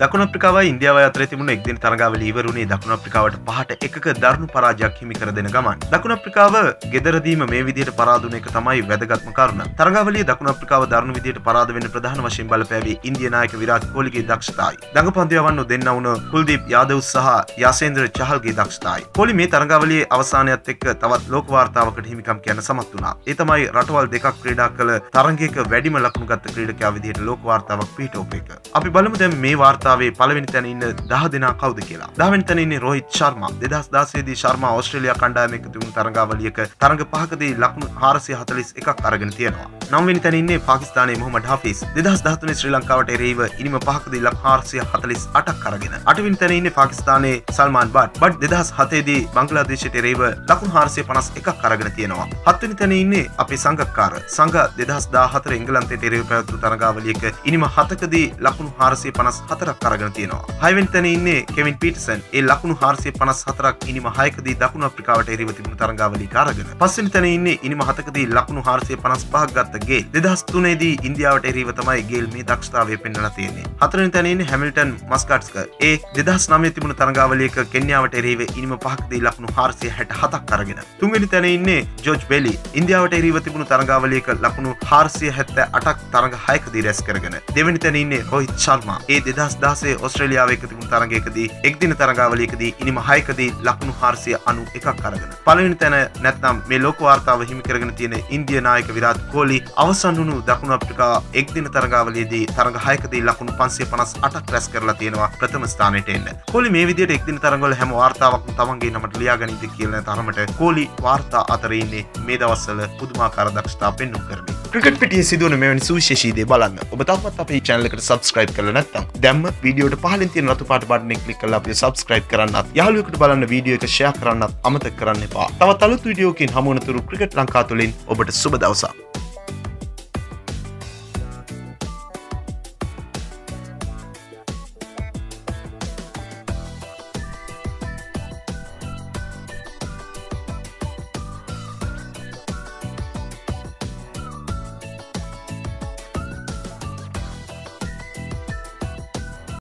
දකුණ අප්‍රිකාව ඉන්දියාව අතර තිබුණ එක්දින තරගාවල ඉවරුණේ දකුණ අප්‍රිකාවට පහට එකක දරුණු පරාජයක් හිමි කර දෙන ගමන්. දකුණ අප්‍රිකාව ගෙදරදීම මේ විදිහට පරාදුන එක තමයි වැදගත්ම කරුණ. තරගාවලියේ දකුණ අප්‍රිකාව දරුණු විදිහට පරාද වෙන්න ප්‍රධාන වශයෙන් බලපෑවේ ඉන්දිය නායක විරාට් කෝලිගේ දක්ෂතාවයි. දඟපන්දු යවන්න දෙන්න වුණ කුල්දීප් යාදව් සහ යාසේන්ද්‍ර චහල්ගේ දක්ෂතාවයි. කෝලි මේ තරගාවලියේ අවසානයත් එක්ක තවත් ලෝක වාර්තාවකට හිමිකම් කියන්න සමත් වුණා. ඒ තමයි රටවල් දෙකක් ක්‍රීඩා කළ තරගයක වැඩිම ලකුණු ගත්ත ක්‍රීඩකයා විදිහට ලෝක වාර්තාවක් පිහිටවපු එක. අපි බලමු දැන් මේ වාර්තාවේ පළවෙනි තැන ඉන්න 10 දෙනා කවුද කියලා. 10 වෙනි තැන ඉන්නේ රෝහිත් ශර්මා. 2016 දී ශර්මා ඕස්ට්‍රේලියා කණ්ඩායම එක්ක තිබුණු තරගාවලියක තරග පහකදී ලකුණු 441ක් අරගෙන තියෙනවා. 9 වෙනි තැන ඉන්නේ පාකිස්තානයේ මොහමඩ් හෆීස්. 2013 ශ්‍රී ලංකාවට එරෙහිව ඉනිම පහකදී ලකුණු 448ක් අරගෙන. 8 වෙනි තැන ඉන්නේ පාකිස්තානයේ සල්මාන් බට්. බට් 2007 දී බංග්ලාදේශයට එරෙහිව ලකුණු 451ක් අරගෙන තියෙනවා. 7 වෙනි තැන ඉන්නේ අපේ සංගක්කාර. සංග 2014 එංගලන්තයට එරෙහිව පැවැත්වූ තරගාවලියක ඉනිම 7කදී ලකුණු 454ක් අරගෙන තියෙනවා. 6 වෙනි තැන ඉන්නේ කෙවින් පීටර්සන්. ඒ ලකුණු 454ක් ඉනිම 6කදී දකුණු අප්‍රිකාවට එරෙහිව තිබුණු තරගාවලියක අරගෙන. 5 වෙනි තැන ඉන්නේ ඉනිම 7කදී ලකුණු 455ක් ගත්ත ගේල්. 2003 දී ඉන්දියාවට එරෙහිව තමයි ගේල් මේ දක්ෂතාවය පෙන්වලා තියෙන්නේ. 4 වෙනි තැන ඉන්නේ හැමිල්ටන් මස්කට්ස්ක. ඒ 2009 තිබුණු තරගාවලියක කෙන්යාවට එරෙහිව ඉනිම 5කදී ලකුණු 467ක් අරගෙන. 3 වෙනි තැන ඉන්නේ ජෝර්ජ් බෙලි. ඉන්දියාවට එරෙහිව තිබුණු තරගාවලියක ලකුණු 478ක් තරග 6කදී රැස් කරගෙන. දෙවැනි තැන ඉන්නේ රෝහිත් ශර්මා. ඒ 2016 ඕස්ට්‍රේලියාව එක්ක තිබුණු තරගයකදී එක්දින තරගාවලියකදී ඉනිම 6කදී ලකුණු 491ක් අරගෙන. පළවෙනි තැන නැත්නම් මේ ලෝක වාර්තාව හිමි කරගෙන තියෙන ඉන්දිය නායක විරාට් කෝලි අවසන් වුණු දකුණු අප්‍රිකා එක්දින තරගාවලියේදී තරග 6කදී ලකුණු 558ක් රැස් කරලා තියෙනවා ප්‍රථම ස්ථානයට එන්න. කෝලි මේ විදිහට එක්දින තරගවල හැම වාර්තාවක්ම තමන්ගේ නමට ලියාගනිද්ද කියලා තරමට කෝලි වාර්තා අතර ඉන්නේ මේ දවස්වල පුදුමාකාර දක්ෂතා පෙන්නුම් කරමින්. ක්‍රිකට් පිටියේ සිදුවන මෙවැනි සුවිශේෂී දේ බලන්න. ඔබ තාමත් අපේ channel එකට subscribe කරලා නැත්නම් දැම්ම වීඩියෝට පහළින් තියෙන රතු පාට බටන් එක ක්ලික් කරලා අපිව subscribe කරන්නත් යාළුවෙකුට බලන්න වීඩියෝ එක share කරන්නත් අමතක කරන්න එපා. තවත් අලුත් වීඩියෝකින් හමු වන තුරු ක්‍රිකට් ලංකා තුලින් ඔබට සුබ දවසක්.